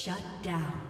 Shut down.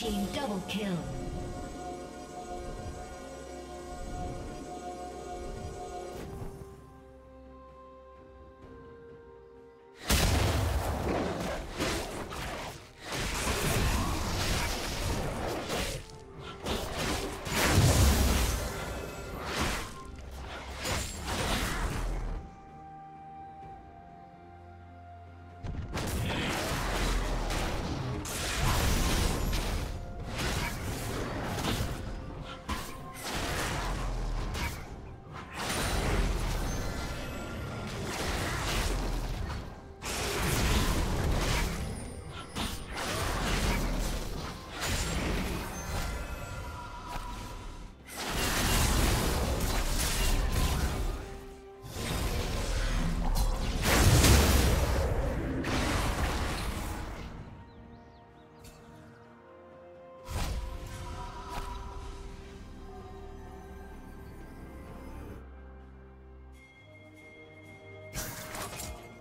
Team double kill.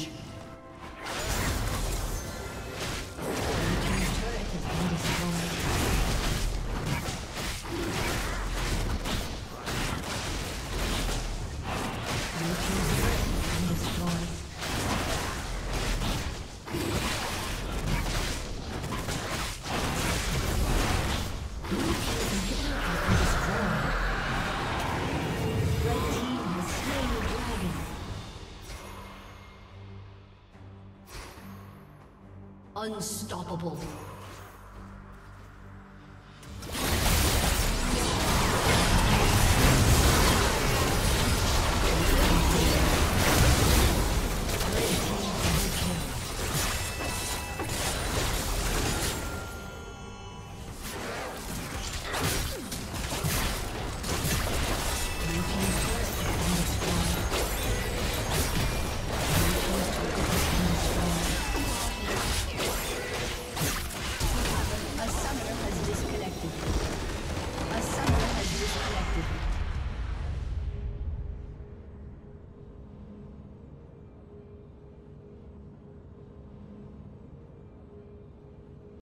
Rampage. Unstoppable.